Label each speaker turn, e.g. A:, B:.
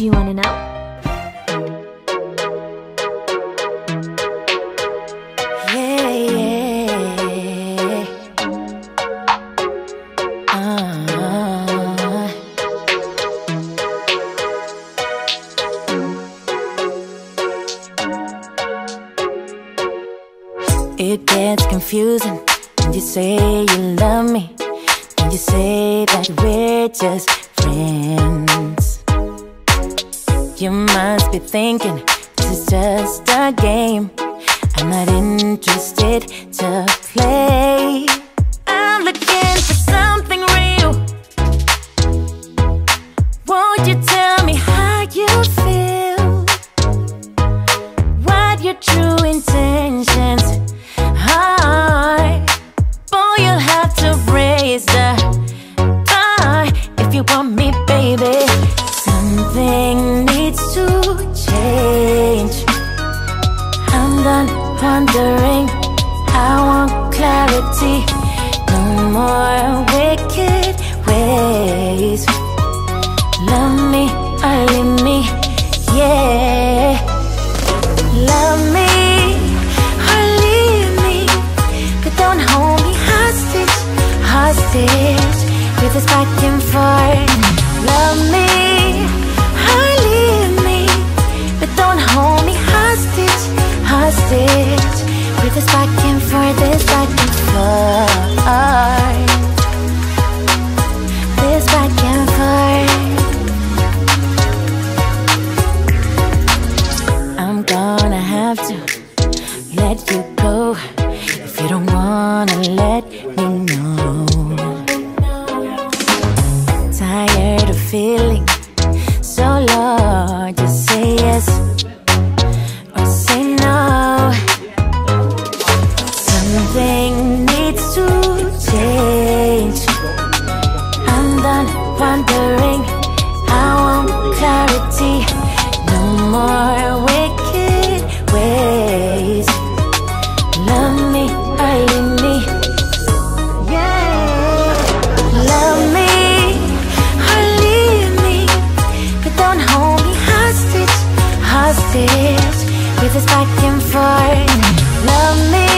A: Do you wanna know?
B: Yeah, yeah. Uh. It gets confusing when you say you love me. When you say that we're just friends. You must be thinking this is just a game. I'm not interested to wondering. I want clarity. No more wicked ways. Love me leave me, yeah. Love me or leave me, but don't hold me hostage, hostage with this back and forth. Love me For this back and forth, this back and forth. This back and forth. I'm gonna have to let you go. If you don't wanna let me know. Tired of feeling so low Just say yes. Something needs to change. I'm done wondering I want clarity. No more wicked ways. Love me, early me. Yeah. Love me or leave me. But don't hold me hostage Hostage. With this back and forth Love me.